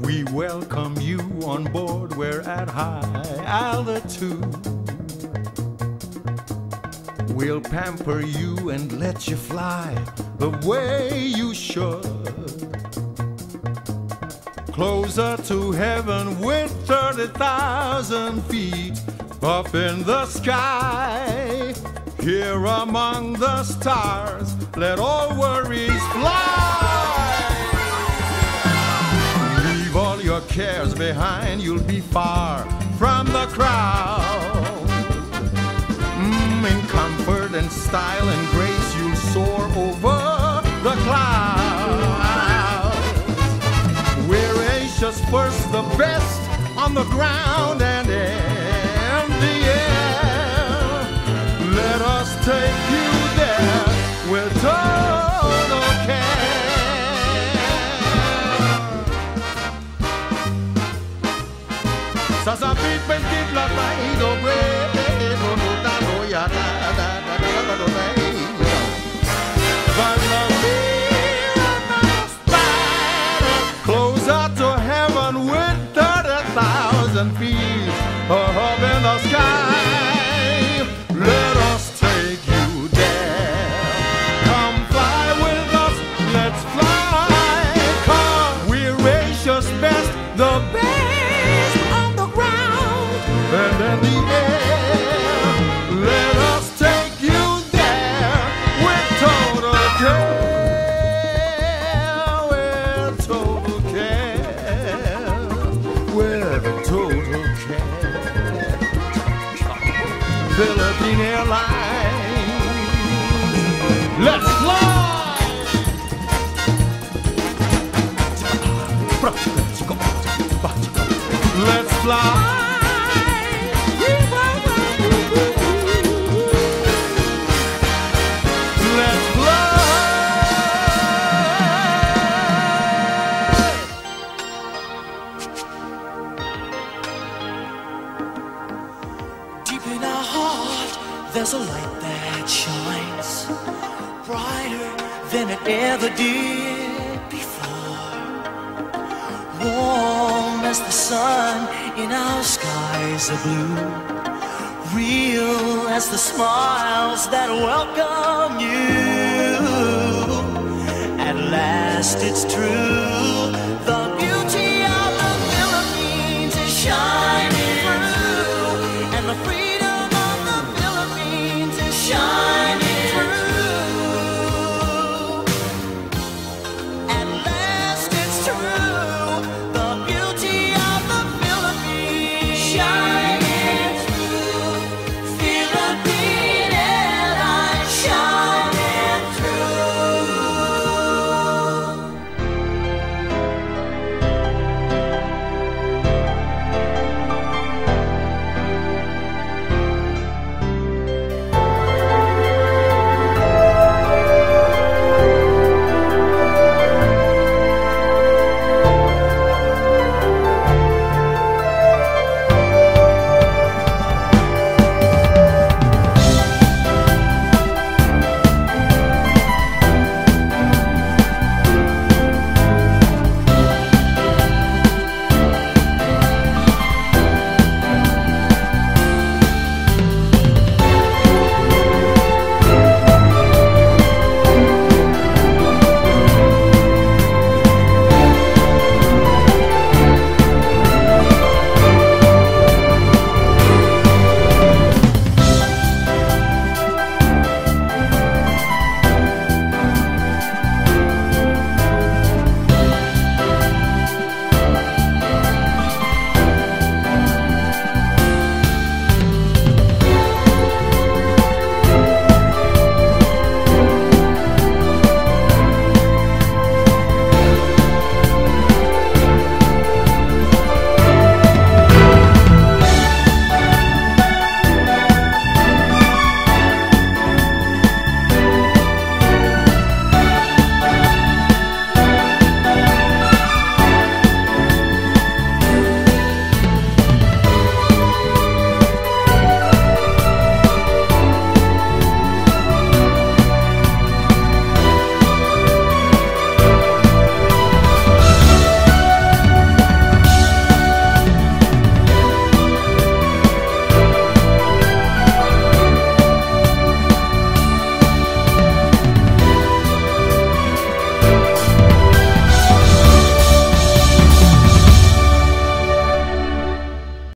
We welcome you on board. We're at high altitude. We'll pamper you and let you fly the way you should. Closer to heaven with 30,000 feet up in the sky. Here among the stars, let all worries fly. Leave all your cares behind, you'll be far from the crowd. Mm, in comfort and style and grace, you'll soar over the clouds. We're anxious first, the best on the ground Tit la ta i do bre do do ta do ya. Closer to heaven with 30,000 feet up in Airlines. Let's fly! Let's fly! There's a light that shines brighter than it ever did before. Warm as the sun in our skies are blue. Real as the smiles that welcome you. At last, it's true.